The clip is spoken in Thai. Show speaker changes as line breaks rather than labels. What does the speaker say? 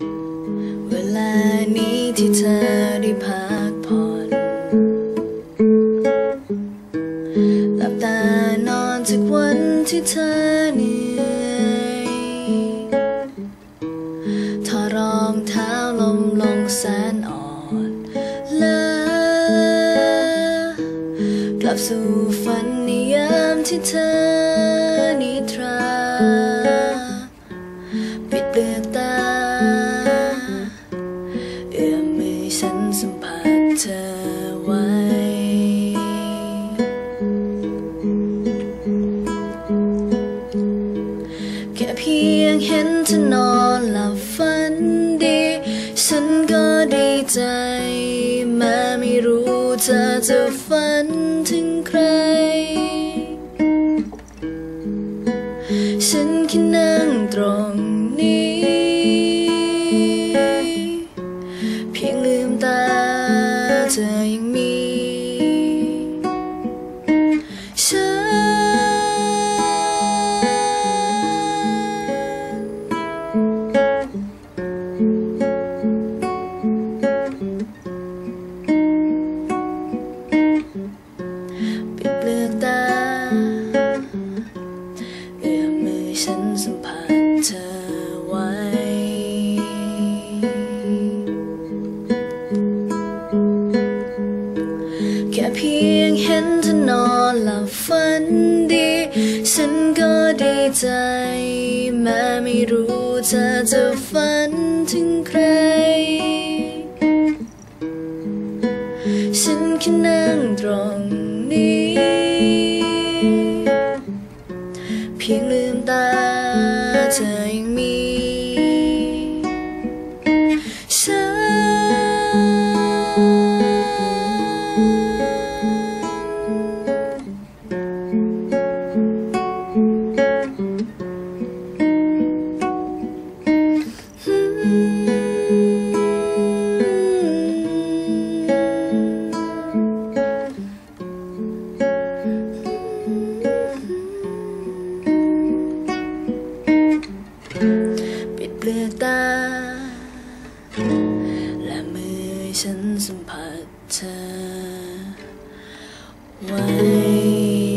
เวลานี้ที่เธอได้พักผ่อนหลับตานอนจากวันที่เธอเหนื่อยถอรองเท้าลมลงแสนอ่อนล้ากลับสู่ฝันในยามที่เธอนิทรา ปิดเปลือกตา เธอไว้ แค่เพียงเห็นเธอนอนหลับฝันดี ฉันก็ดีใจ แม้ไม่รู้เธอจะฝันถึงใคร ฉันแค่นั่งตรง อยังมีฉันปิด พียงเห็นเธอนอนหลับฝันดี ฉันก็ดีใจ แม้ไม่รู้เธอจะฝันถึงใคร ฉันแค่นั่งตรงนี้ เพียงลืมตาเธอือตา และมือฉันสัมผัสเธอไว้